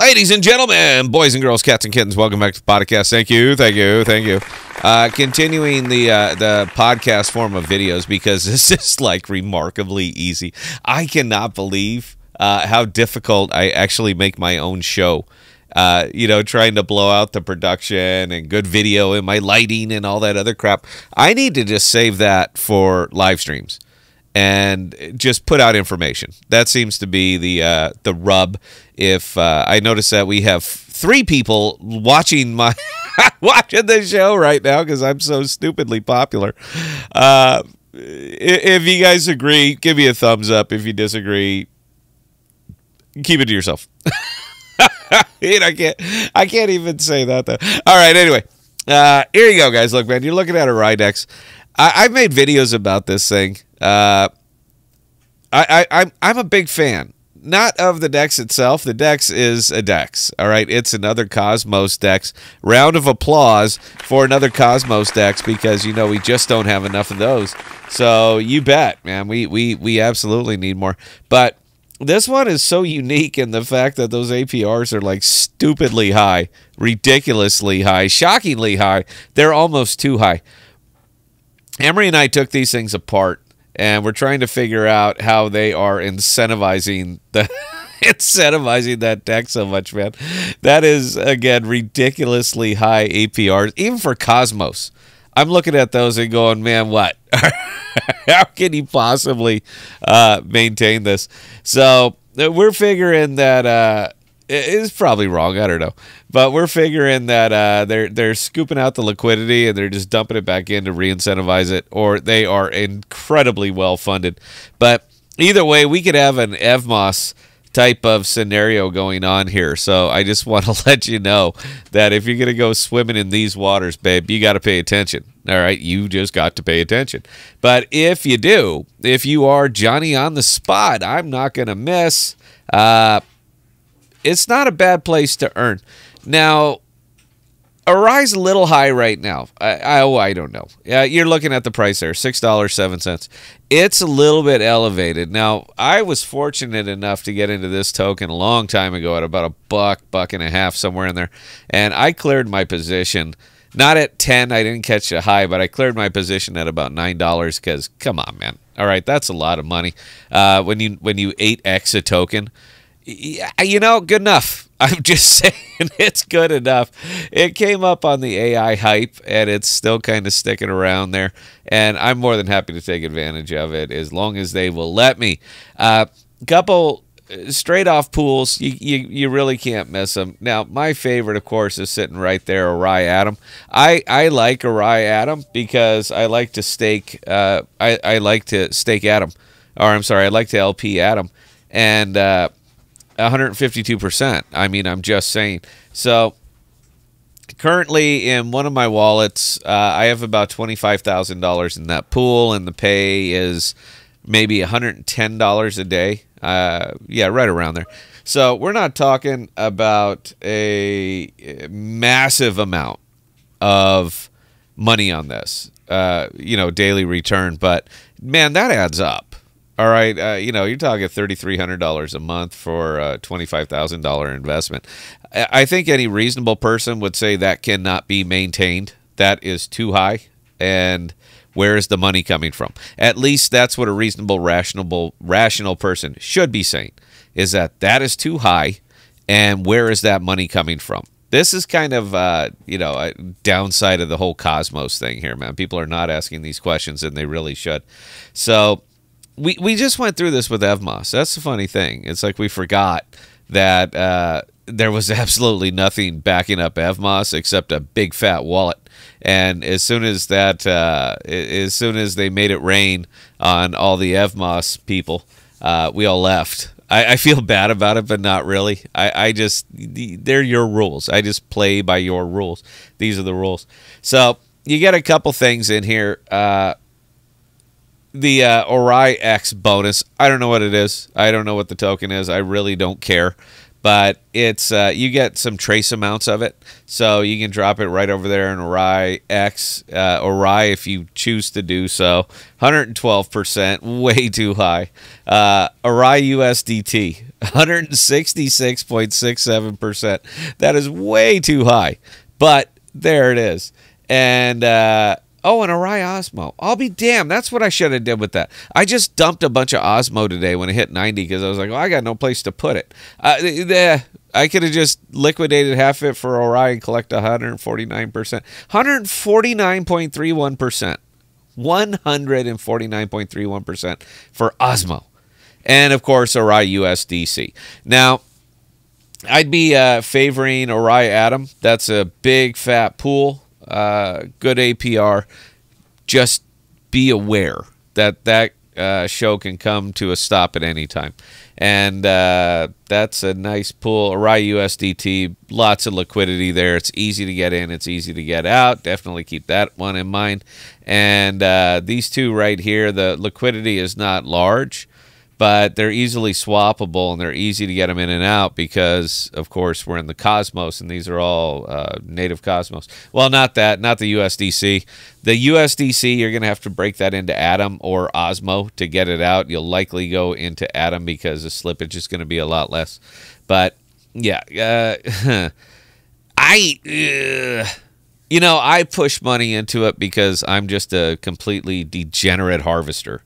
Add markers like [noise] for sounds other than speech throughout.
Ladies and gentlemen, boys and girls, cats and kittens, welcome back to the podcast. Thank you, thank you, thank you. Uh, continuing the uh, the podcast form of videos because [laughs] this is like remarkably easy. I cannot believe uh, how difficult I actually make my own show. Uh, you know, trying to blow out the production and good video and my lighting and all that other crap. I need to just save that for live streams and just put out information. That seems to be the uh, the rub. If uh, I notice that we have three people watching my [laughs] watching the show right now because I'm so stupidly popular. Uh, if you guys agree, give me a thumbs up. If you disagree, keep it to yourself. [laughs] I can't. I can't even say that though. All right. Anyway, uh, here you go, guys. Look, man, you're looking at OraiDEX. I, I've made videos about this thing. Uh, I, I, I'm I'm a big fan. Not of the Dex itself. The Dex is a Dex. All right, it's another Cosmos Dex. Round of applause for another Cosmos Dex because you know we just don't have enough of those. So you bet, man. We we we absolutely need more. But this one is so unique in the fact that those APRs are like stupidly high, ridiculously high, shockingly high. They're almost too high. Emery and I took these things apart and we're trying to figure out how they are incentivizing the [laughs] incentivizing that deck so much, man. That is again ridiculously high APRs, even for Cosmos. I'm looking at those and going, man, what? [laughs] how can he possibly uh, maintain this? So uh, we're figuring that uh, it's probably wrong. I don't know, but we're figuring that uh, they're they're scooping out the liquidity and they're just dumping it back in to re-incentivize it, or they are incredibly well funded. But either way, we could have an Evmos type of scenario going on here. So I just [laughs] want to let you know that if you're going to go swimming in these waters, babe, you got to pay attention. All right, you just got to pay attention. But if you do, if you are Johnny on the spot, I'm not going to miss. Uh, it's not a bad place to earn. Now, Orai's a little high right now. I, I, oh, I don't know. Yeah, you're looking at the price there, six dollars seven cents. It's a little bit elevated. Now, I was fortunate enough to get into this token a long time ago at about a buck, buck and a half, somewhere in there, and I cleared my position. Not at ten, I didn't catch a high, but I cleared my position at about nine dollars. Because come on, man. All right, that's a lot of money. Uh, when you when you eight x a token you know, good enough. [laughs] I'm just [laughs] saying it's good enough. It came up on the AI hype and it's still kind of sticking around there. And I'm more than happy to take advantage of it as long as they will let me. A uh, couple uh, straight off pools, you, you, you really can't miss them. Now, my favorite, of course, is sitting right there, Orai Atom. I, I like Orai Atom because I like to stake, uh, I, I like to stake Atom. Or I'm sorry, I like to LP Atom. And, uh, 152%. I mean, I'm just saying. So currently in one of my wallets, uh, I have about $25,000 in that pool, and the pay is maybe $110 a day. Uh, yeah, right around there. So we're not talking about a massive amount of money on this, uh, you know, daily return, but man, that adds up. All right, uh, you know, you're talking $3,300 a month for a $25,000 investment. I think any reasonable person would say that cannot be maintained. That is too high. And where is the money coming from? At least that's what a reasonable, rational, rational person should be saying is that that is too high. And where is that money coming from? This is kind of, uh, you know, a downside of the whole Cosmos thing here, man. People are not asking these questions, and they really should. So we we just went through this with Evmos. That's the funny thing. It's like we forgot that uh, there was [laughs] absolutely nothing backing up Evmos except a big fat wallet. And as soon as that, uh, as soon as they made it rain on all the Evmos people, uh, we all left. I, I, feel [laughs] bad about it, but not really. I, I just they're your rules. I just play by your rules. These are the rules. So you get a couple things in here. The uh, Orai X bonus. I don't know what it is. I don't know what the token is. I really don't care. But it's uh, you get some trace amounts of it, so you can drop it right over there in Orai X, uh, Orai if you choose to do so. 112%, way too high. Uh, Orai USDT. 166.67%. That is way too high. But there it is. And uh, oh, and Orai Osmo. I'll be damned. That's what I should have did with that. I just dumped a bunch of Osmo today when it hit 90 because I was like, well, I got no place to put it. Uh, the, I could have just liquidated half of it for Orai and collect 149%. 149.31%. 149.31% for Osmo. And of course, Orai USDC. Now, I'd be uh, favoring Orai Atom. That's a big fat pool, uh, good APR. Just be aware that that uh, show can come to a stop at any time. And uh, that's a nice pool. Orai USDT, lots of liquidity there. It's easy to get in, it's easy to get out. Definitely keep that one in mind. And uh, these two right here, the liquidity is not large but they're easily swappable and they're easy to get them in and out because, of course, we're in the Cosmos and these are all uh, native Cosmos. Well, not that, not the USDC. The USDC, you're going to have to break that into Atom or Osmo to get it out. You'll likely go into Atom because the slippage is going to be a lot less. But yeah, uh, [laughs] I. Uh, you know, I push money into it because I'm just a completely degenerate harvester.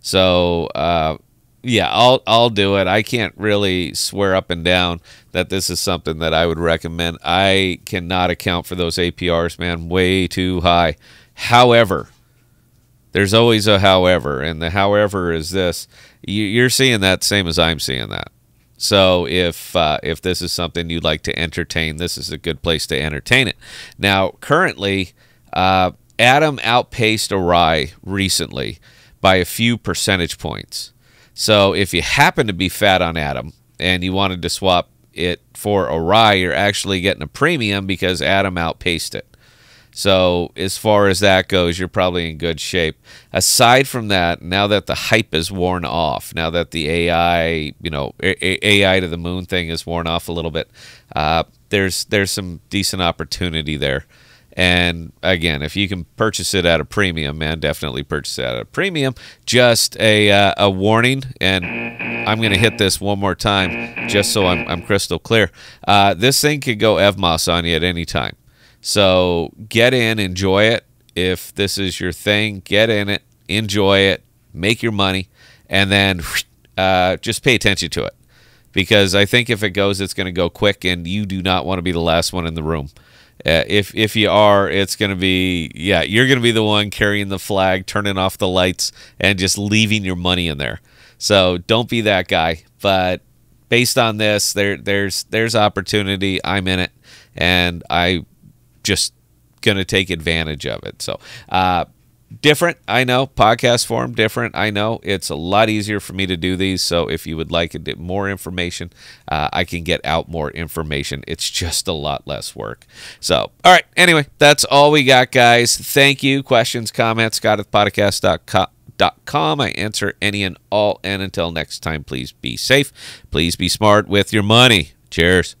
So uh, yeah, I'll I'll do it. I can't really swear up and down that this is something that I would recommend. I cannot account for those APRs, man, way too high. However, there's always a however, and the however is this: you're seeing that same as I'm seeing that. So if uh, if this is something you'd like to entertain, this is a good place to entertain it. Now, currently, uh, Atom outpaced Orai recently by a few percentage points. So if you happen to be fat on Atom and you wanted to swap it for Orai, you're actually getting a premium because Atom outpaced it. So as far as that goes, you're probably in good shape. Aside from that, now that the hype is worn off, now that the AI, you know, AI to the moon thing is worn off a little bit, uh, there's there's some decent opportunity there. And again, if you can purchase it at a premium, man, definitely purchase it at a premium. Just a, uh, a warning, and I'm going to hit this one more time just so I'm, I'm crystal clear. Uh, this thing could go EVMOS on you at any time. So get in, enjoy it. If this is your thing, get in it, enjoy it, make your money, and then uh, just pay attention to it. Because I think if it goes, it's going to go quick, and you do not want to be the last one in the room. Uh, if if you are, it's going to be yeah, you're going to be the one carrying the flag, turning off the lights, and just leaving your money in there. So don't be that guy. But based on this, there there's there's opportunity. I'm in it, and I just going to take advantage of it. So uh, different. I know. Podcast form different. I know. It's a lot easier for me to do these. So if you would like more information uh, i can get out more information. It's just a lot less work. So all right. Anyway that's all we got guys. Thank you. Questions comments scott at podcast.com i answer any and all. And until next time please be safe. Please be smart with your money. Cheers